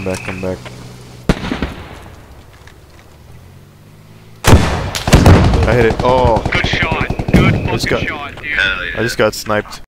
Come back, come back. I hit it. Oh, Good shot. Good just fucking got- shot, dude. I just got sniped.